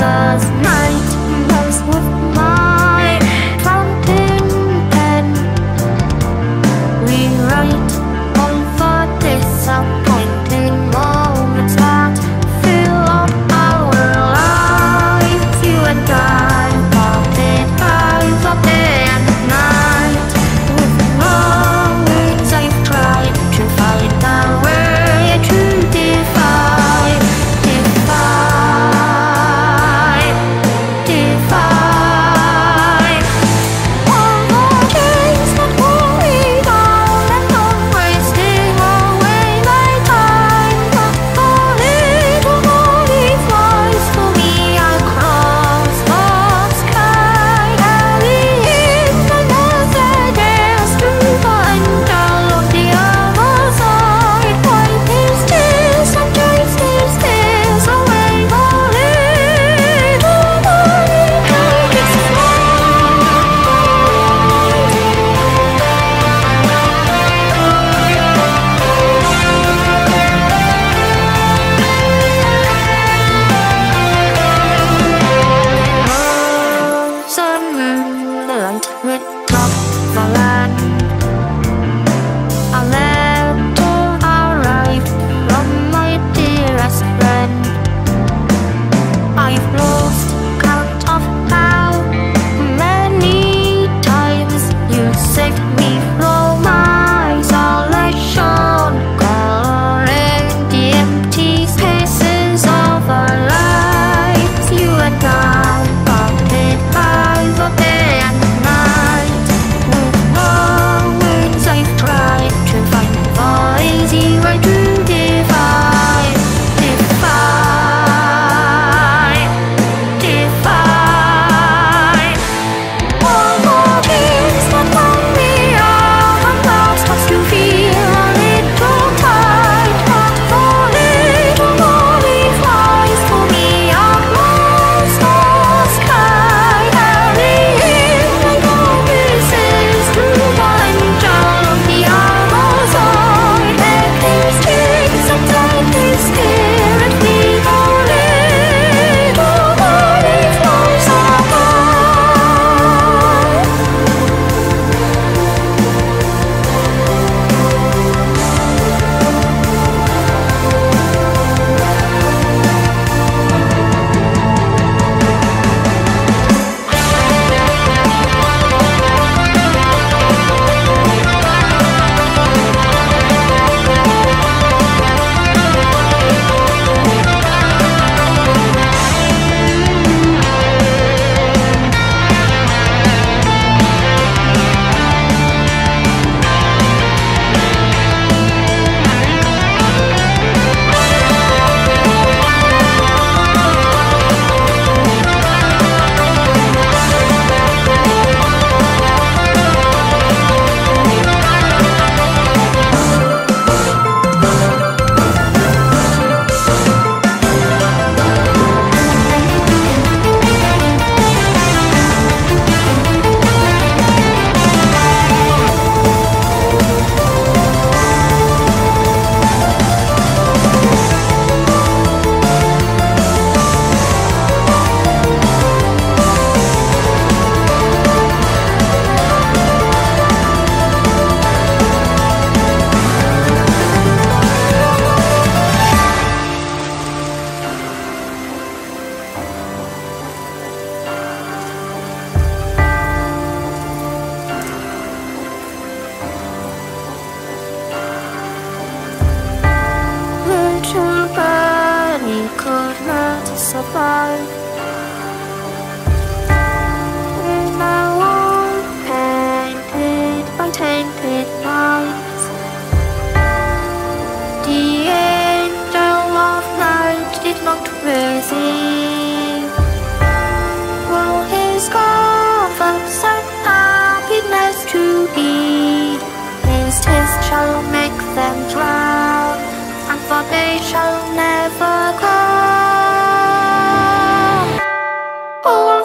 Last night This shall make them drown And for they shall never grow. All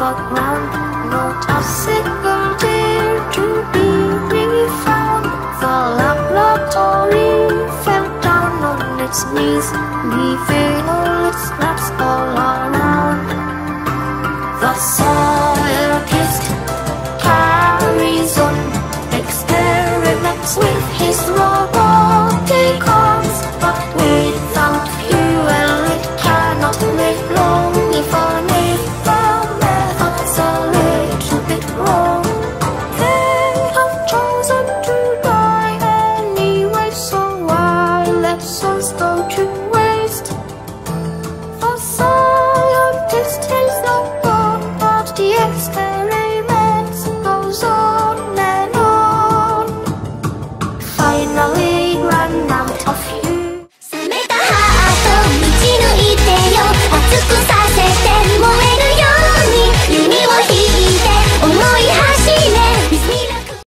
the ground. Not a single tear to be refound. The laboratory fell down on its knees, leaving all its scraps all around. The scientist carries on experiments with his robot.